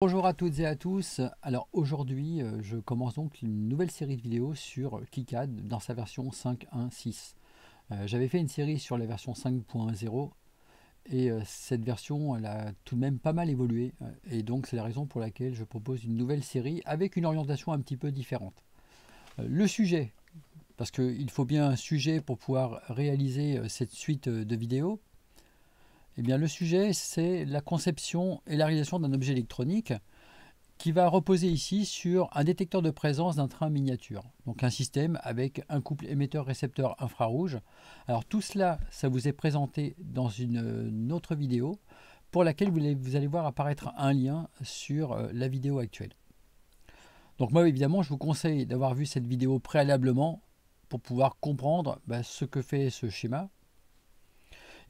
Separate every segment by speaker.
Speaker 1: Bonjour à toutes et à tous. Alors aujourd'hui, euh, je commence donc une nouvelle série de vidéos sur KiCad dans sa version 5.1.6. Euh, J'avais fait une série sur la version 5.0 et euh, cette version elle a tout de même pas mal évolué et donc c'est la raison pour laquelle je propose une nouvelle série avec une orientation un petit peu différente. Le sujet, parce qu'il faut bien un sujet pour pouvoir réaliser cette suite de vidéos, eh bien, le sujet, c'est la conception et la réalisation d'un objet électronique qui va reposer ici sur un détecteur de présence d'un train miniature. Donc un système avec un couple émetteur-récepteur infrarouge. Alors tout cela, ça vous est présenté dans une, une autre vidéo pour laquelle vous allez, vous allez voir apparaître un lien sur euh, la vidéo actuelle. Donc moi évidemment, je vous conseille d'avoir vu cette vidéo préalablement pour pouvoir comprendre bah, ce que fait ce schéma,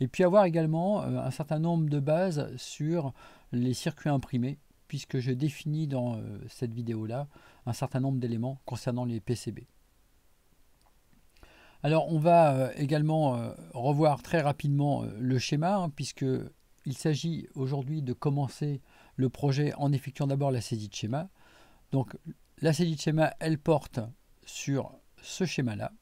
Speaker 1: et puis avoir également euh, un certain nombre de bases sur les circuits imprimés, puisque je définis dans euh, cette vidéo-là un certain nombre d'éléments concernant les PCB. Alors on va euh, également revoir très rapidement le schéma, hein, puisque il s'agit aujourd'hui de commencer le projet en effectuant d'abord la saisie de schéma. Donc la saisie de schéma, elle porte sur ce schéma-là.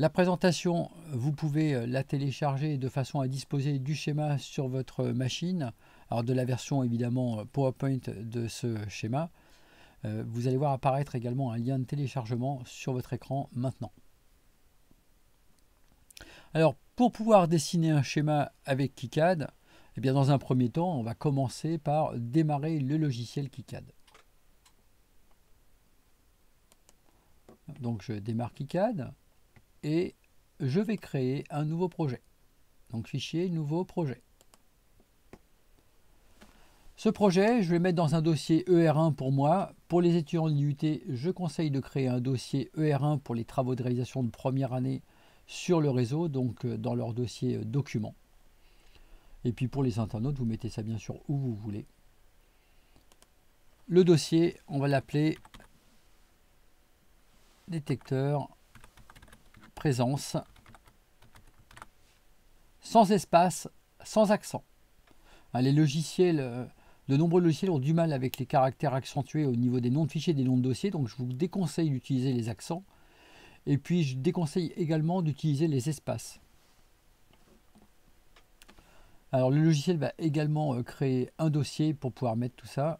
Speaker 1: La présentation, vous pouvez euh, la télécharger de façon à disposer du schéma sur votre machine. Alors de la version évidemment euh, PowerPoint de ce schéma. Euh, vous allez voir apparaître également un lien de téléchargement sur votre écran maintenant. Alors pour pouvoir dessiner un schéma avec KiCad, eh bien dans un premier temps, on va commencer par démarrer le logiciel KiCad. Donc je démarre KiCad et je vais créer un nouveau projet. Donc fichier, nouveau projet. Ce projet, je vais mettre dans un dossier ER1 pour moi. Pour les étudiants de l'IUT, je conseille de créer un dossier ER1 pour les travaux de réalisation de première année sur le réseau, donc euh, dans leur dossier documents. Et puis pour les internautes, vous mettez ça bien sûr où vous voulez. Le dossier, on va l'appeler détecteur présence, sans espace, sans accent. Hein, les logiciels, euh, de nombreux logiciels ont du mal avec les caractères accentués au niveau des noms de fichiers, des noms de dossiers, donc je vous déconseille d'utiliser les accents. Et puis je déconseille également d'utiliser les espaces. Alors le logiciel va également euh, créer un dossier pour pouvoir mettre tout ça.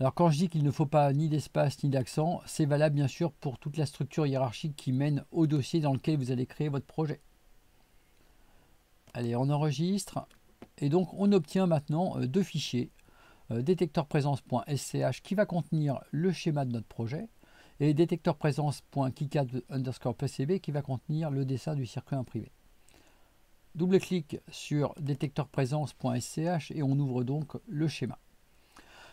Speaker 1: Alors quand je dis qu'il ne faut pas ni d'espace ni d'accent, c'est valable bien sûr pour toute la structure hiérarchique qui mène au dossier dans lequel vous allez créer votre projet. Allez, on enregistre. Et donc on obtient maintenant euh, deux fichiers. Euh, détecteurprésence.sch qui va contenir le schéma de notre projet et détecteurprésence.kicad underscore PCB qui va contenir le dessin du circuit imprimé. Double-clic sur détecteurprésence.sch et on ouvre donc le schéma.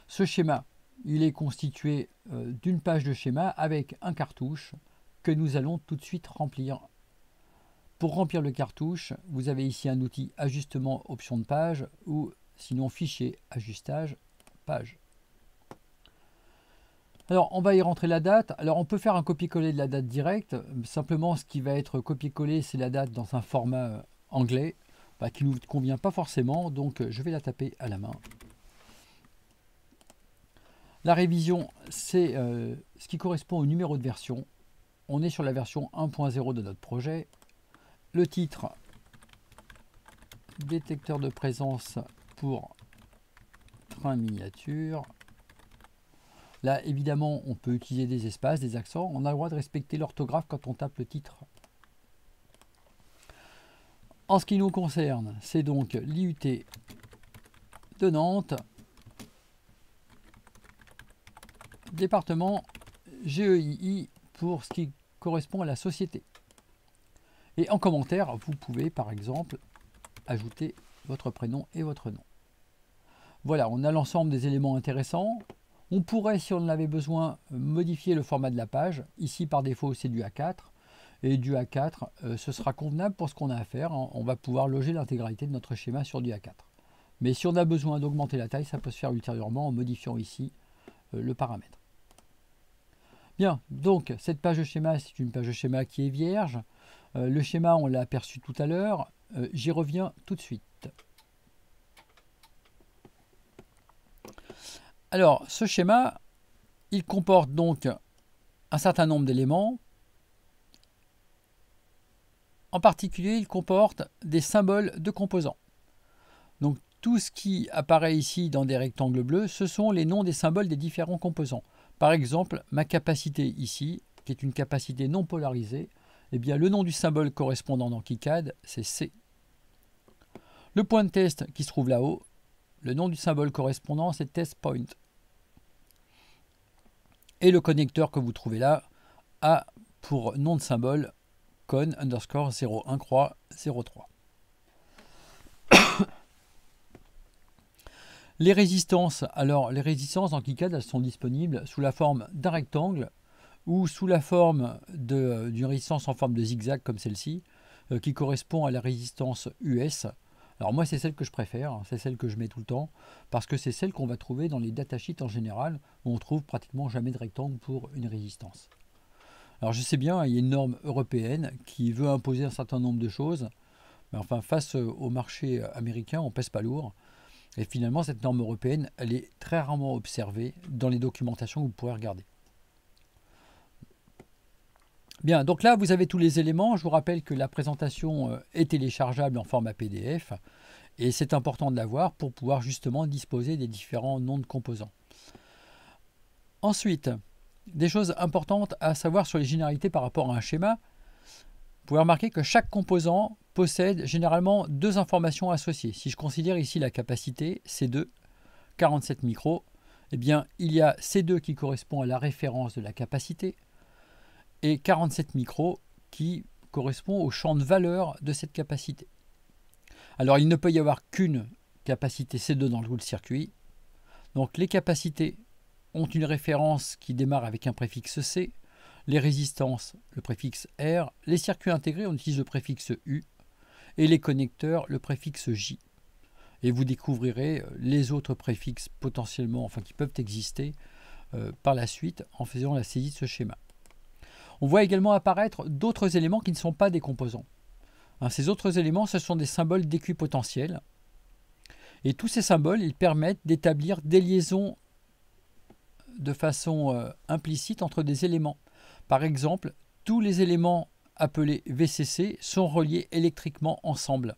Speaker 1: Ce schéma, il est constitué euh, d'une page de schéma avec un cartouche que nous allons tout de suite remplir. Pour remplir le cartouche, vous avez ici un outil ajustement option de page ou sinon fichier ajustage page. Alors on va y rentrer la date. Alors on peut faire un copier-coller de la date directe. Simplement ce qui va être copié-collé c'est la date dans un format euh, anglais bah, qui ne nous convient pas forcément. Donc je vais la taper à la main. La révision, c'est euh, ce qui correspond au numéro de version. On est sur la version 1.0 de notre projet. Le titre, détecteur de présence pour train miniature. Là, évidemment, on peut utiliser des espaces, des accents. On a le droit de respecter l'orthographe quand on tape le titre. En ce qui nous concerne, c'est donc l'IUT de Nantes département GEII pour ce qui correspond à la société. Et en commentaire, vous pouvez par exemple ajouter votre prénom et votre nom. Voilà, on a l'ensemble des éléments intéressants. On pourrait, si on en avait besoin, modifier le format de la page. Ici, par défaut, c'est du A4. Et du A4, euh, ce sera convenable pour ce qu'on a à faire. On va pouvoir loger l'intégralité de notre schéma sur du A4. Mais si on a besoin d'augmenter la taille, ça peut se faire ultérieurement en modifiant ici euh, le paramètre. Bien, donc cette page de schéma, c'est une page de schéma qui est vierge. Euh, le schéma, on l'a aperçu tout à l'heure. Euh, J'y reviens tout de suite. Alors, ce schéma, il comporte donc un certain nombre d'éléments. En particulier, il comporte des symboles de composants. Donc, tout ce qui apparaît ici dans des rectangles bleus, ce sont les noms des symboles des différents composants. Par exemple, ma capacité ici, qui est une capacité non polarisée, eh bien, le nom du symbole correspondant dans KiCad, c'est C. Le point de test qui se trouve là-haut, le nom du symbole correspondant, c'est test point. Et le connecteur que vous trouvez là a pour nom de symbole con underscore 01 croix 03. Les résistances, alors les résistances en KiCad, elles sont disponibles sous la forme d'un rectangle ou sous la forme d'une résistance en forme de zigzag comme celle-ci, euh, qui correspond à la résistance US. Alors moi, c'est celle que je préfère, hein, c'est celle que je mets tout le temps, parce que c'est celle qu'on va trouver dans les datasheets en général, où on trouve pratiquement jamais de rectangle pour une résistance. Alors je sais bien, il y a une norme européenne qui veut imposer un certain nombre de choses, mais enfin face au marché américain, on pèse pas lourd. Et finalement, cette norme européenne, elle est très rarement observée dans les documentations que vous pourrez regarder. Bien, donc là, vous avez tous les éléments. Je vous rappelle que la présentation euh, est téléchargeable en format PDF et c'est important de l'avoir pour pouvoir justement disposer des différents noms de composants. Ensuite, des choses importantes à savoir sur les généralités par rapport à un schéma. Vous pouvez remarquer que chaque composant possède généralement deux informations associées. Si je considère ici la capacité C2, 47 micros, eh bien, il y a C2 qui correspond à la référence de la capacité, et 47 micros qui correspond au champ de valeur de cette capacité. Alors il ne peut y avoir qu'une capacité C2 dans le circuit. Donc les capacités ont une référence qui démarre avec un préfixe C, les résistances le préfixe R, les circuits intégrés on utilise le préfixe U et les connecteurs le préfixe J. Et vous découvrirez les autres préfixes potentiellement, enfin qui peuvent exister euh, par la suite en faisant la saisie de ce schéma. On voit également apparaître d'autres éléments qui ne sont pas des composants. Hein, ces autres éléments, ce sont des symboles d'équipotentiel. Et tous ces symboles, ils permettent d'établir des liaisons de façon euh, implicite entre des éléments. Par exemple, tous les éléments appelés VCC sont reliés électriquement ensemble.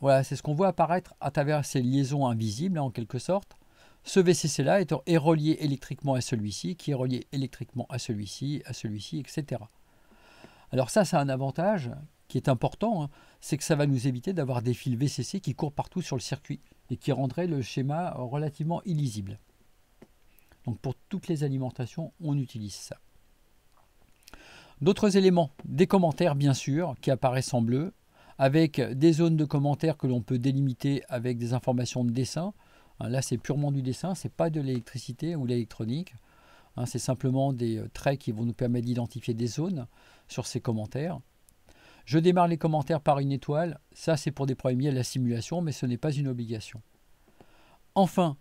Speaker 1: Voilà, c'est ce qu'on voit apparaître à travers ces liaisons invisibles, en quelque sorte. Ce VCC-là est, relié électriquement à celui-ci, qui est relié électriquement à celui-ci, à celui-ci, etc. Alors ça, c'est un avantage qui est important, hein. c'est que ça va nous éviter d'avoir des fils VCC qui courent partout sur le circuit et qui rendraient le schéma relativement illisible. Donc pour toutes les alimentations, on utilise ça. D'autres éléments, des commentaires bien sûr, qui apparaissent en bleu, avec des zones de commentaires que l'on peut délimiter avec des informations de dessin. Hein, là, c'est purement du dessin, c'est pas de l'électricité ou l'électronique. Hein, c'est simplement des euh, traits qui vont nous permettre d'identifier des zones sur ces commentaires. Je démarre les commentaires par une étoile. Ça, c'est pour des à la simulation, mais ce n'est pas une obligation. Enfin,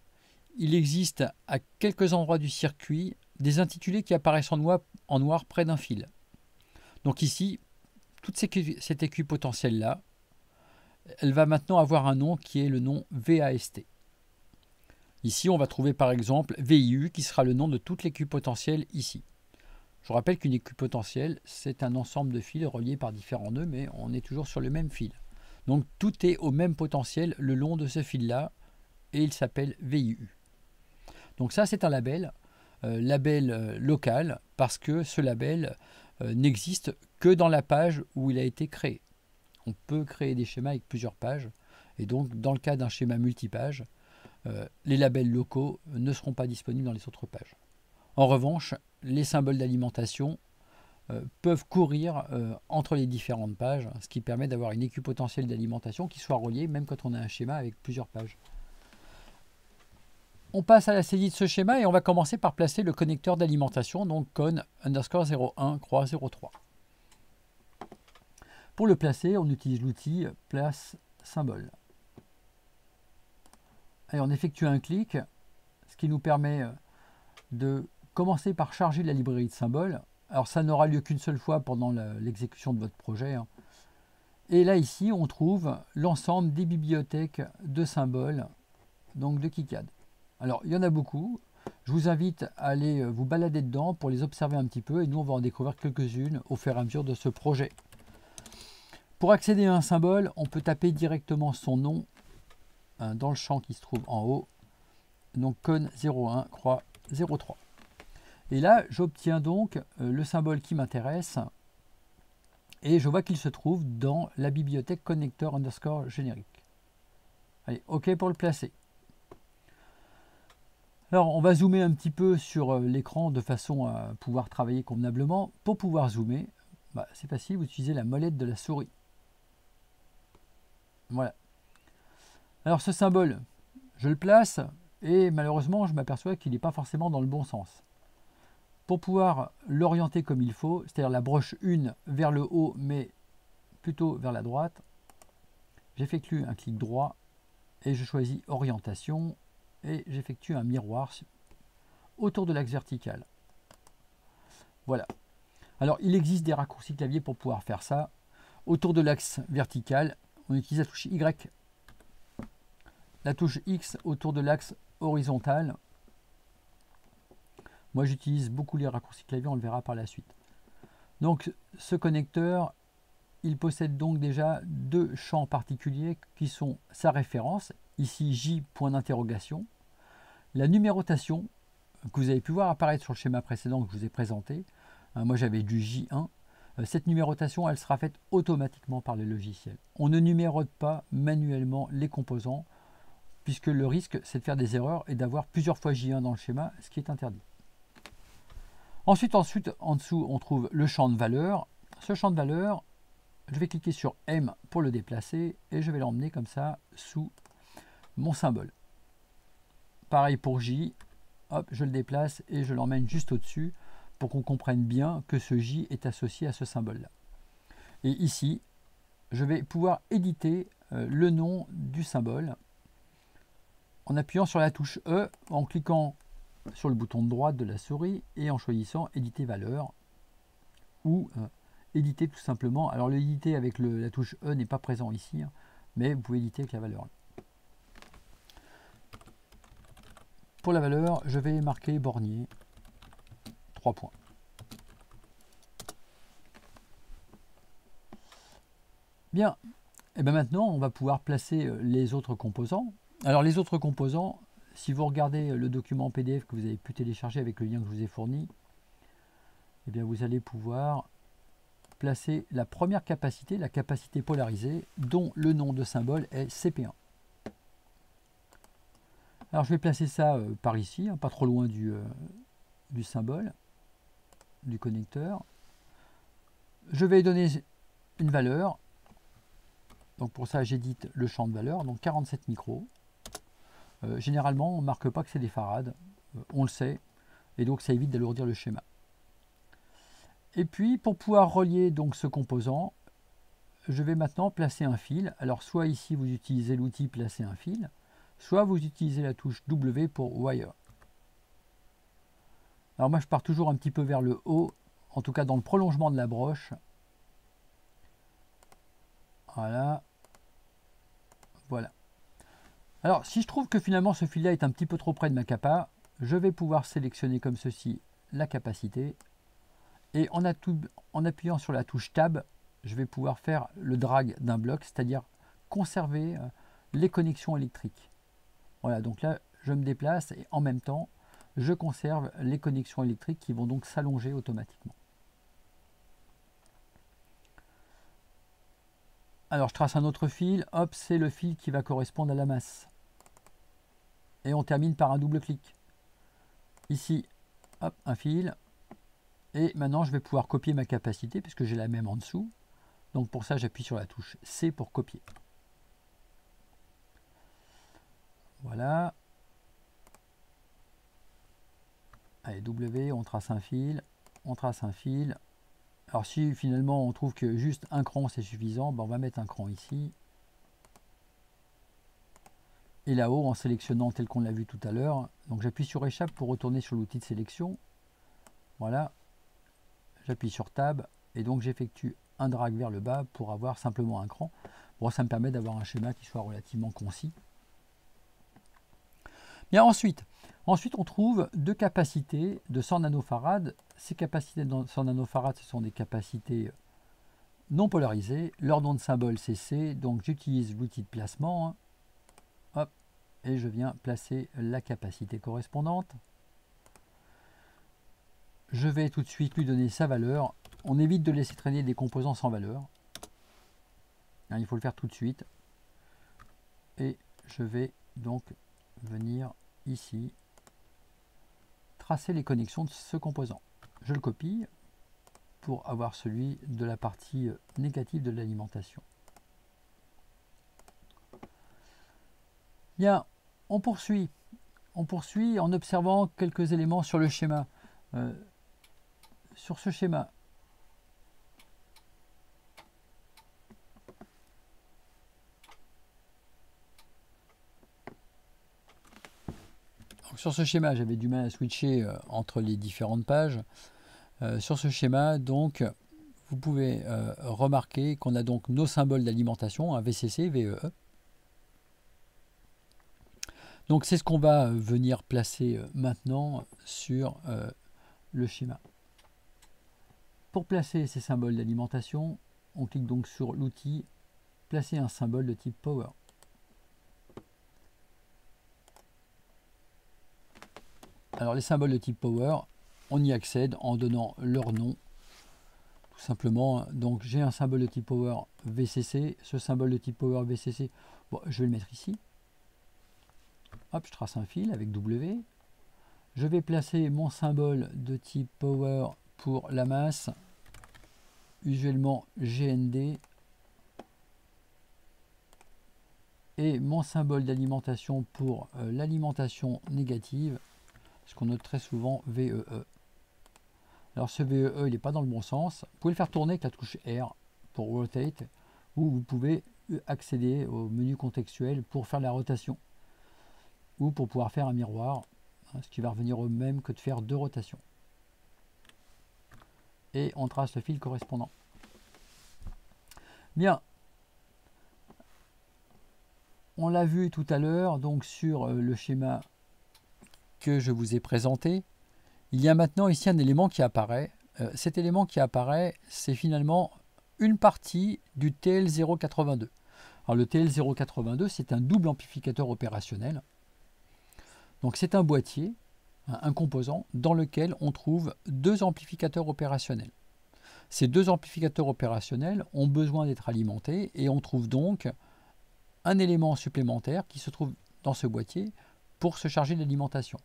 Speaker 1: il existe à quelques endroits du circuit des intitulés qui apparaissent en noir près d'un fil. Donc ici, toute cette équipotentielle-là, elle va maintenant avoir un nom qui est le nom VAST. Ici, on va trouver par exemple VIU qui sera le nom de toute l'équipotentielle ici. Je rappelle qu'une équipotentielle, c'est un ensemble de fils reliés par différents nœuds, mais on est toujours sur le même fil. Donc tout est au même potentiel le long de ce fil-là, et il s'appelle VIU. Donc ça, c'est un label, euh, label euh, local, parce que ce label n'existe que dans la page où il a été créé. On peut créer des schémas avec plusieurs pages, et donc dans le cas d'un schéma multipage, euh, les labels locaux ne seront pas disponibles dans les autres pages. En revanche, les symboles d'alimentation euh, peuvent courir euh, entre les différentes pages, ce qui permet d'avoir une équipotentielle d'alimentation qui soit reliée même quand on a un schéma avec plusieurs pages. On passe à la saisie de ce schéma et on va commencer par placer le connecteur d'alimentation, donc con underscore 01 croix 03. Pour le placer, on utilise l'outil place symbole et on effectue un clic, ce qui nous permet euh, de commencer par charger la librairie de symboles. Alors ça n'aura lieu qu'une seule fois pendant l'exécution de votre projet. Hein. Et là ici, on trouve l'ensemble des bibliothèques de symboles, de KiCad. Alors, il y en a beaucoup. Je vous invite à aller vous balader dedans pour les observer un petit peu et nous, on va en découvrir quelques-unes au fur et à mesure de ce projet. Pour accéder à un symbole, on peut taper directement son nom hein, dans le champ qui se trouve en haut. Donc con 01 croix 03. Et là, j'obtiens donc euh, le symbole qui m'intéresse et je vois qu'il se trouve dans la bibliothèque connecteur underscore générique. Allez, OK pour le placer. Alors, on va zoomer un petit peu sur euh, l'écran de façon à pouvoir travailler convenablement. Pour pouvoir zoomer, bah, c'est facile, vous utilisez la molette de la souris. Voilà. Alors, ce symbole, je le place et malheureusement, je m'aperçois qu'il n'est pas forcément dans le bon sens. Pour pouvoir l'orienter comme il faut, c'est-à-dire la broche 1 vers le haut, mais plutôt vers la droite, j'effectue un clic droit et je choisis orientation et j'effectue un miroir autour de l'axe vertical. Voilà. Alors, il existe des raccourcis clavier pour pouvoir faire ça. Autour de l'axe vertical, on utilise la touche Y. La touche X autour de l'axe horizontal. Moi, j'utilise beaucoup les raccourcis clavier, on le verra par la suite. Donc, ce connecteur, il possède donc déjà deux champs particuliers qui sont sa référence, ici J point d'interrogation, la numérotation que vous avez pu voir apparaître sur le schéma précédent que je vous ai présenté. Hein, moi, j'avais du J1. Euh, cette numérotation, elle sera faite automatiquement par le logiciel. On ne numérote pas manuellement les composants, puisque le risque, c'est de faire des erreurs et d'avoir plusieurs fois J1 dans le schéma, ce qui est interdit. Ensuite, ensuite, en dessous, on trouve le champ de valeur. Ce champ de valeur, je vais cliquer sur M pour le déplacer et je vais l'emmener comme ça sous mon symbole. Pareil pour J, hop, je le déplace et je l'emmène juste au-dessus pour qu'on comprenne bien que ce J est associé à ce symbole-là. Et ici, je vais pouvoir éditer euh, le nom du symbole en appuyant sur la touche E, en cliquant sur le bouton de droite de la souris et en choisissant éditer valeur ou euh, éditer tout simplement. Alors le éditer avec la touche E n'est pas présent ici, hein, mais vous pouvez éditer avec la valeur. Pour la valeur, je vais marquer bornier 3 points. Bien, et bien maintenant on va pouvoir placer euh, les autres composants. Alors les autres composants, si vous regardez le document PDF que vous avez pu télécharger avec le lien que je vous ai fourni, eh bien vous allez pouvoir placer la première capacité, la capacité polarisée, dont le nom de symbole est CP1. Alors je vais placer ça euh, par ici, hein, pas trop loin du, euh, du symbole, du connecteur. Je vais donner une valeur. Donc pour ça j'édite le champ de valeur, donc 47 micros. Euh, généralement, on ne marque pas que c'est des farades, on le sait, et donc ça évite d'alourdir le schéma. Et puis, pour pouvoir relier donc ce composant, je vais maintenant placer un fil. Alors, soit ici, vous utilisez l'outil placer un fil, soit vous utilisez la touche W pour wire. Alors moi, je pars toujours un petit peu vers le haut, en tout cas dans le prolongement de la broche. Voilà. Voilà. Alors, si je trouve que finalement ce fil-là est un petit peu trop près de ma capa, je vais pouvoir sélectionner comme ceci la capacité. Et en, en appuyant sur la touche Tab, je vais pouvoir faire le drag d'un bloc, c'est-à-dire conserver euh, les connexions électriques. Voilà, donc là, je me déplace et en même temps, je conserve les connexions électriques qui vont donc s'allonger automatiquement. Alors je trace un autre fil, hop, c'est le fil qui va correspondre à la masse. Et on termine par un double clic. Ici, hop, un fil. Et maintenant je vais pouvoir copier ma capacité puisque j'ai la même en dessous. Donc pour ça j'appuie sur la touche C pour copier. Voilà. Allez, W, on trace un fil, on trace un fil, alors si finalement on trouve que juste un cran c'est suffisant, ben, on va mettre un cran ici. Et là-haut en sélectionnant tel qu'on l'a vu tout à l'heure. Donc j'appuie sur échappe pour retourner sur l'outil de sélection. Voilà. J'appuie sur tab et donc j'effectue un drag vers le bas pour avoir simplement un cran. Bon, ça me permet d'avoir un schéma qui soit relativement concis. Bien ensuite, ensuite, on trouve deux capacités de 100 nanofarad. Ces capacités de 100 nanofarad, ce sont des capacités non polarisées. Leur nom de symbole, c'est C. Donc, j'utilise l'outil de placement. Hop, et je viens placer la capacité correspondante. Je vais tout de suite lui donner sa valeur. On évite de laisser traîner des composants sans valeur. Hein, il faut le faire tout de suite. Et je vais donc venir ici tracer les connexions de ce composant. Je le copie pour avoir celui de la partie négative de l'alimentation. Bien, on poursuit. On poursuit en observant quelques éléments sur le schéma. Euh, sur ce schéma, sur ce schéma, j'avais du mal à switcher euh, entre les différentes pages. Euh, sur ce schéma, donc, vous pouvez euh, remarquer qu'on a donc nos symboles d'alimentation, un VCC, VEE. E. Donc c'est ce qu'on va venir placer maintenant sur le schéma. Pour placer ces symboles d'alimentation, on clique donc sur l'outil Placer un symbole de type Power. Alors les symboles de type Power, on y accède en donnant leur nom. Tout simplement, donc j'ai un symbole de type Power VCC, ce symbole de type Power VCC, je vais le mettre ici. Hop, je trace un fil avec W. Je vais placer mon symbole de type Power pour la masse, usuellement GND. Et mon symbole d'alimentation pour euh, l'alimentation négative, ce qu'on note très souvent VEE. E. Alors ce VEE, e, il n'est pas dans le bon sens. Vous pouvez le faire tourner avec la touche R pour rotate, ou vous pouvez accéder au menu contextuel pour faire la rotation, ou pour pouvoir faire un miroir, hein, ce qui va revenir au même que de faire deux rotations. Et on trace le fil correspondant. Bien, on l'a vu tout à l'heure, donc sur euh, le schéma que je vous ai présenté, il y a maintenant ici un élément qui apparaît. Euh, cet élément qui apparaît, c'est finalement une partie du TL082. Alors le TL082, c'est un double amplificateur opérationnel. Donc c'est un boîtier, un composant, dans lequel on trouve deux amplificateurs opérationnels. Ces deux amplificateurs opérationnels ont besoin d'être alimentés et on trouve donc un élément supplémentaire qui se trouve dans ce boîtier pour se charger de l'alimentation.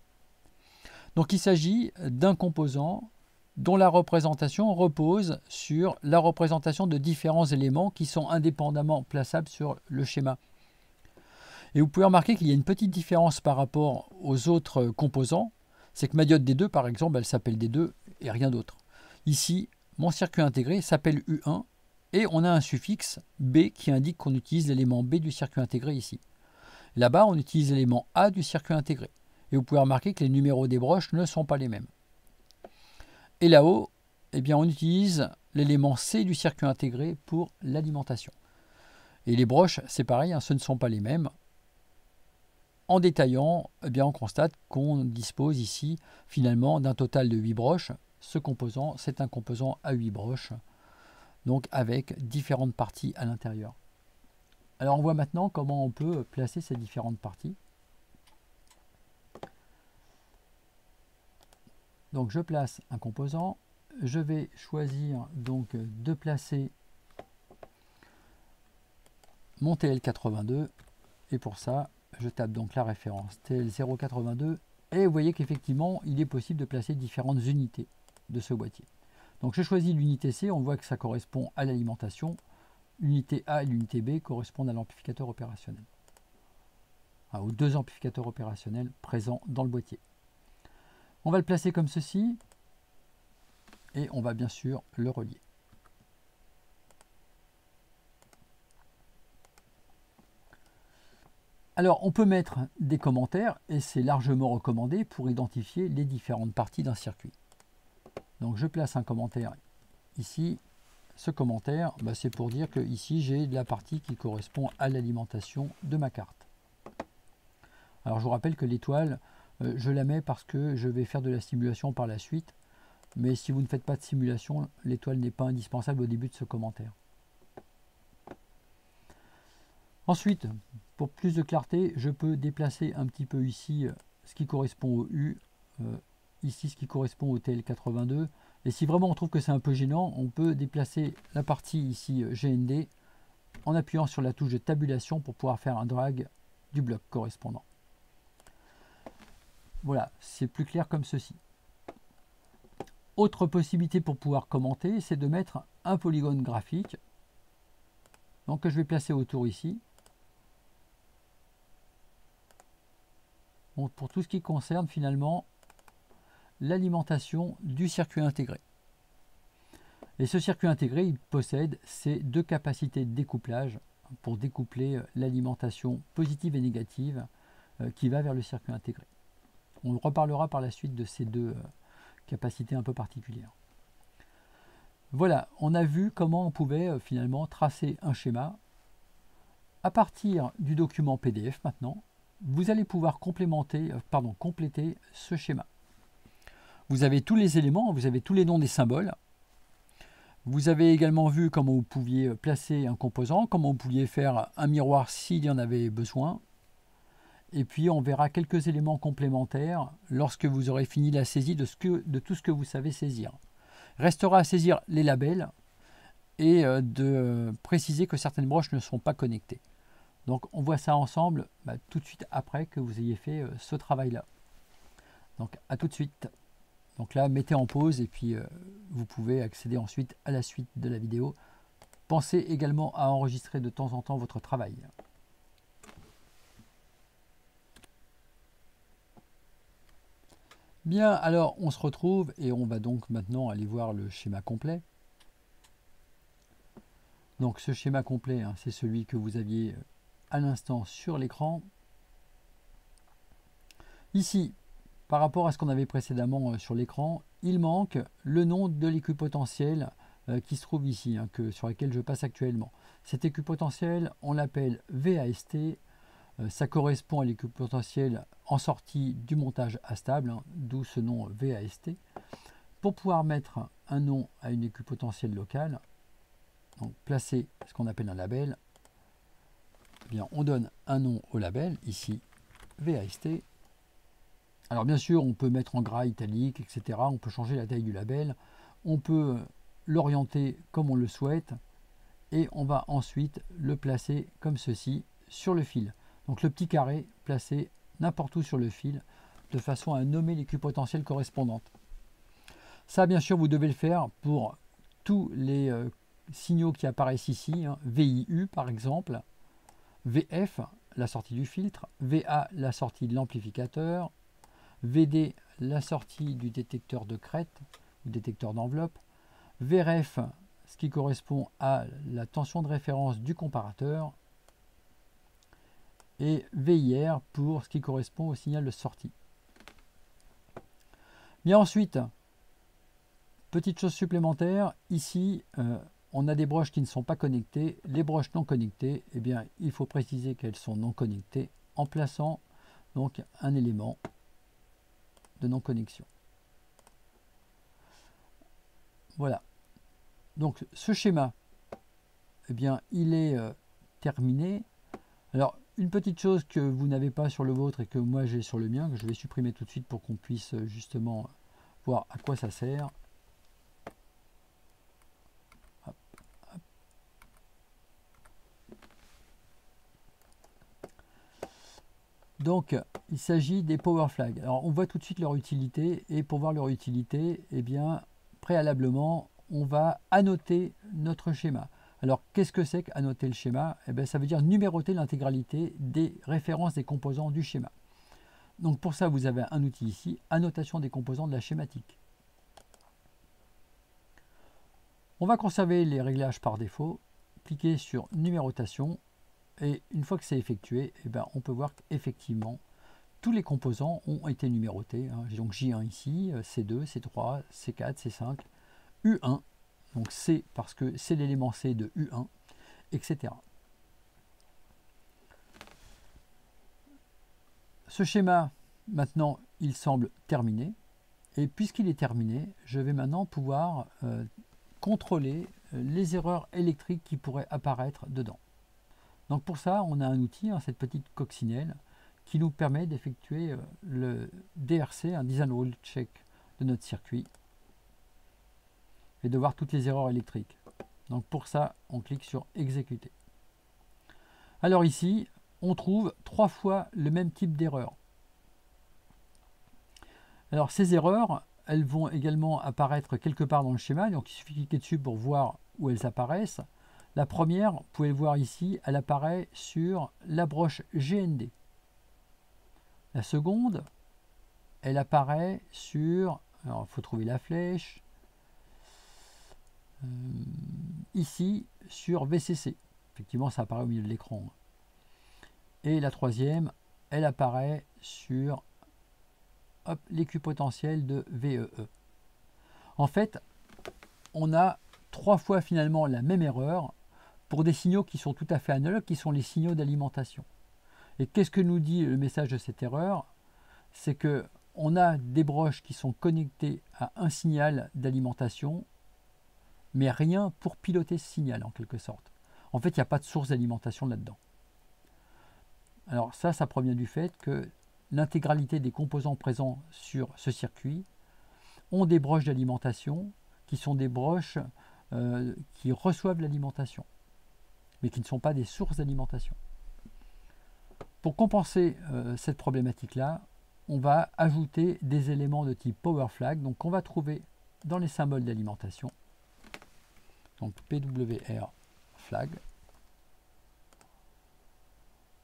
Speaker 1: Donc il s'agit d'un composant dont la représentation repose sur la représentation de différents éléments qui sont indépendamment plaçables sur le schéma. Et vous pouvez remarquer qu'il y a une petite différence par rapport aux autres composants, c'est que ma diode D2 par exemple, elle s'appelle D2 et rien d'autre. Ici, mon circuit intégré s'appelle U1 et on a un suffixe B qui indique qu'on utilise l'élément B du circuit intégré ici. Là-bas, on utilise l'élément A du circuit intégré. Et vous pouvez remarquer que les numéros des broches ne sont pas les mêmes. Et là-haut, eh on utilise l'élément C du circuit intégré pour l'alimentation. Et les broches, c'est pareil, hein, ce ne sont pas les mêmes. En détaillant, eh bien, on constate qu'on dispose ici finalement d'un total de 8 broches. Ce composant, c'est un composant à 8 broches, donc avec différentes parties à l'intérieur. Alors on voit maintenant comment on peut placer ces différentes parties. Donc je place un composant, je vais choisir donc de placer mon TL82 et pour ça je tape donc la référence TL082 et vous voyez qu'effectivement il est possible de placer différentes unités de ce boîtier. Donc je choisis l'unité C, on voit que ça correspond à l'alimentation. L'unité A et l'unité B correspondent à l'amplificateur opérationnel. aux deux amplificateurs opérationnels présents dans le boîtier. On va le placer comme ceci et on va bien sûr le relier. Alors, on peut mettre des commentaires et c'est largement recommandé pour identifier les différentes parties d'un circuit. Donc, je place un commentaire ici. Ce commentaire, bah, c'est pour dire que ici j'ai la partie qui correspond à l'alimentation de ma carte. Alors je vous rappelle que l'étoile, euh, je la mets parce que je vais faire de la simulation par la suite. Mais si vous ne faites pas de simulation, l'étoile n'est pas indispensable au début de ce commentaire. Ensuite, pour plus de clarté, je peux déplacer un petit peu ici euh, ce qui correspond au U, euh, ici ce qui correspond au TL82. Et si vraiment on trouve que c'est un peu gênant, on peut déplacer la partie ici GND en appuyant sur la touche de tabulation pour pouvoir faire un drag du bloc correspondant. Voilà, c'est plus clair comme ceci. Autre possibilité pour pouvoir commenter, c'est de mettre un polygone graphique. Donc que je vais placer autour ici. pour tout ce qui concerne finalement l'alimentation du circuit intégré. Et ce circuit intégré, il possède ces deux capacités de découplage pour découpler l'alimentation positive et négative euh, qui va vers le circuit intégré. On reparlera par la suite de ces deux euh, capacités un peu particulières. Voilà, on a vu comment on pouvait euh, finalement tracer un schéma. À partir du document PDF maintenant, vous allez pouvoir euh, compléter ce schéma. Vous avez tous les éléments, vous avez tous les noms des symboles. Vous avez également vu comment vous pouviez placer un composant, comment vous pouviez faire un miroir s'il y en avait besoin, et puis on verra quelques éléments complémentaires lorsque vous aurez fini la saisie de, tout ce que vous savez saisir. Restera à saisir les labels et euh, de préciser que certaines broches ne sont pas connectées. Donc on voit ça ensemble bah, tout de suite après que vous ayez fait euh, ce travail-là. Donc à tout de suite. Donc là, mettez en pause et puis euh, vous pouvez accéder ensuite à la suite de la vidéo. Pensez également à enregistrer de temps en temps votre travail. Bien, alors on se retrouve et on va donc maintenant aller voir le schéma complet. Donc ce schéma complet, hein, c'est celui que vous aviez euh, à l'instant sur l'écran. Ici, par rapport à ce qu'on avait précédemment euh, sur l'écran, il manque le nom de l'équipotentiel euh, qui se trouve ici, hein, que, sur lequel je passe actuellement. Cet équipotentiel, on l'appelle VAST ça correspond à l'équipotentiel en sortie du montage à stable, hein, d'où ce nom VAST. Pour pouvoir mettre un nom à une équipotentielle locale, donc placer ce qu'on appelle un label, eh bien on donne un nom au label, ici VAST. Alors bien sûr, on peut mettre en gras italique, etc. On peut changer la taille du label. On peut l'orienter comme on le souhaite. Et on va ensuite le placer comme ceci sur le fil. Donc le petit carré placé n'importe où sur le fil de façon à nommer l'équipotentiel correspondante. Ça, bien sûr, vous devez le faire pour tous les euh, signaux qui apparaissent ici, hein. VIU par exemple, VF, la sortie du filtre, VA, la sortie de l'amplificateur, VD, la sortie du détecteur de crête ou détecteur d'enveloppe, VRF, ce qui correspond à la tension de référence du comparateur, et VIR pour ce qui correspond au signal de sortie. Bien ensuite, petite chose supplémentaire, ici euh, on a des broches qui ne sont pas connectées. Les broches non connectées, eh bien, il faut préciser qu'elles sont non connectées en plaçant donc un élément de non connexion. Voilà. Donc ce schéma, eh bien, il est euh, terminé. Alors, une petite chose que vous n'avez pas sur le vôtre et que moi j'ai sur le mien, que je vais supprimer tout de suite pour qu'on puisse euh, justement voir à quoi ça sert. Donc, il s'agit des power flags. Alors, on voit tout de suite leur utilité et pour voir leur utilité, eh bien, préalablement, on va annoter notre schéma. Alors, qu'est-ce que c'est qu'annoter le schéma? Eh bien, Ça veut dire numéroter l'intégralité des références des composants du schéma. Donc pour ça, vous avez un outil ici, annotation des composants de la schématique. On va conserver les réglages par défaut, cliquer sur numérotation, et une fois que c'est effectué, eh bien, on peut voir qu'effectivement, tous les composants ont été numérotés. J'ai donc J1 ici, C2, C3, C4, C5, U1, donc C parce que c'est l'élément C de U1, etc. ce schéma, maintenant, il semble terminé. Et puisqu'il est terminé, je vais maintenant pouvoir euh, contrôler euh, les erreurs électriques qui pourraient apparaître dedans. Donc pour ça, on a un outil, hein, cette petite coccinelle, qui nous permet d'effectuer euh, le DRC, un Design Rule Check de notre circuit, et de voir toutes les erreurs électriques. Donc pour ça, on clique sur Exécuter. Alors ici, on trouve trois fois le même type d'erreur. Alors ces erreurs, elles vont également apparaître quelque part dans le schéma, donc il suffit de cliquer dessus pour voir où elles apparaissent. La première, vous pouvez le voir ici, elle apparaît sur la broche GND. La seconde, elle apparaît sur, alors il faut trouver la flèche, euh, ici sur VCC. Effectivement, ça apparaît au milieu de l'écran. Et la troisième, elle apparaît sur l'équipotentiel de VEE. E. En fait, on a trois fois finalement la même erreur pour des signaux qui sont tout à fait analogues, qui sont les signaux d'alimentation. Et qu'est-ce que nous dit le message de cette erreur? C'est que on a des broches qui sont connectées à un signal d'alimentation, mais rien pour piloter ce signal en quelque sorte. En fait, il n'y a pas de source d'alimentation là-dedans. Alors ça, ça provient du fait que l'intégralité des composants présents sur ce circuit ont des broches d'alimentation qui sont des broches euh, qui reçoivent l'alimentation, mais qui ne sont pas des sources d'alimentation. Pour compenser euh, cette problématique-là, on va ajouter des éléments de type power flag, donc on va trouver dans les symboles d'alimentation, donc PWR flag,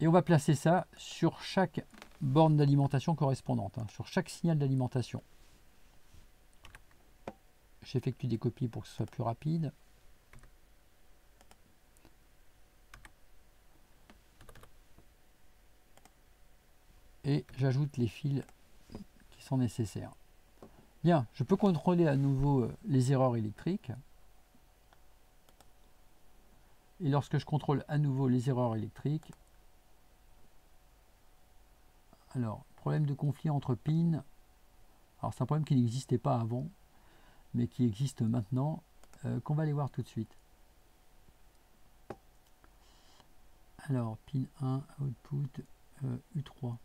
Speaker 1: et on va placer ça sur chaque borne d'alimentation correspondante, hein, sur chaque signal d'alimentation. J'effectue des copies pour que ce soit plus rapide. Et j'ajoute les fils qui sont nécessaires. Bien, je peux contrôler à nouveau euh, les erreurs électriques. Et lorsque je contrôle à nouveau les erreurs électriques, alors, problème de conflit entre pins. Alors, c'est un problème qui n'existait pas avant, mais qui existe maintenant, euh, qu'on va aller voir tout de suite. Alors, pin 1, output U3.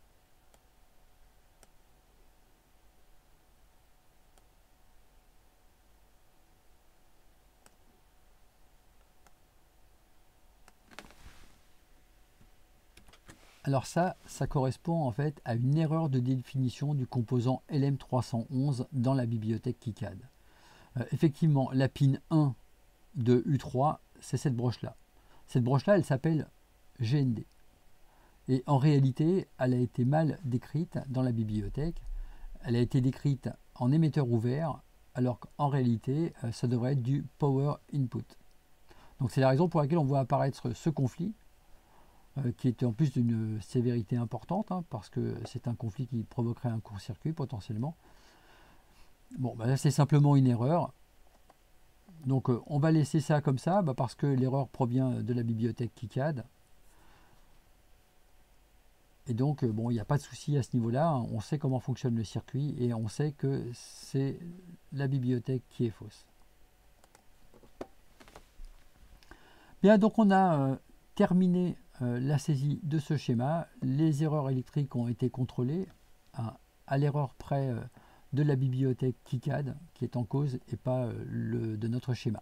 Speaker 1: Alors ça, ça correspond en fait à une erreur de définition du composant LM311 dans la bibliothèque KiCad. Euh, effectivement, la pin 1 de U3, c'est cette broche-là. Cette broche-là, elle s'appelle GND. Et en réalité, elle a été mal décrite dans la bibliothèque. Elle a été décrite en émetteur ouvert, alors qu'en réalité, euh, ça devrait être du power input. Donc c'est la raison pour laquelle on voit apparaître ce conflit qui est en plus d'une sévérité importante, hein, parce que c'est un conflit qui provoquerait un court-circuit potentiellement. Bon, bah là c'est simplement une erreur. Donc euh, on va laisser ça comme ça, bah, parce que l'erreur provient de la bibliothèque KiCad. Et donc, euh, bon, il n'y a pas de souci à ce niveau-là. On sait comment fonctionne le circuit et on sait que c'est la bibliothèque qui est fausse. Bien, donc on a terminé euh, la saisie de ce schéma. Les erreurs électriques ont été contrôlées à, l'erreur près euh, de la bibliothèque KiCad qui est en cause et pas euh, le, de notre schéma.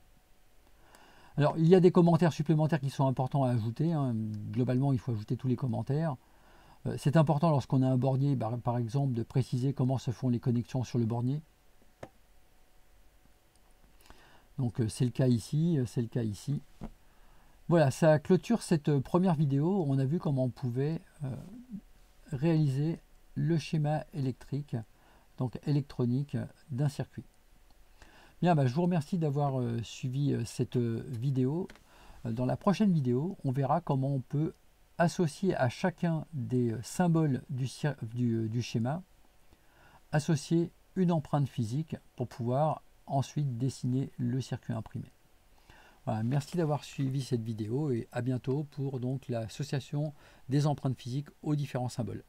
Speaker 1: Alors il y a des commentaires supplémentaires qui sont importants à ajouter. Hein. Globalement il faut ajouter tous les commentaires. C'est important lorsqu'on a un bornier, par exemple, de préciser comment se font les connexions sur le bornier. Donc c'est le cas ici, c'est le cas ici. Voilà, ça clôture cette euh, première vidéo. On a vu comment on pouvait euh, réaliser le schéma électrique, donc électronique d'un circuit. Bien, bah, je vous remercie d'avoir euh, suivi cette vidéo. Dans la prochaine vidéo, on verra comment on peut associer à chacun des symboles du, du schéma, associer une empreinte physique pour pouvoir ensuite dessiner le circuit imprimé merci d'avoir suivi cette vidéo et à bientôt pour l'association des empreintes physiques aux différents symboles.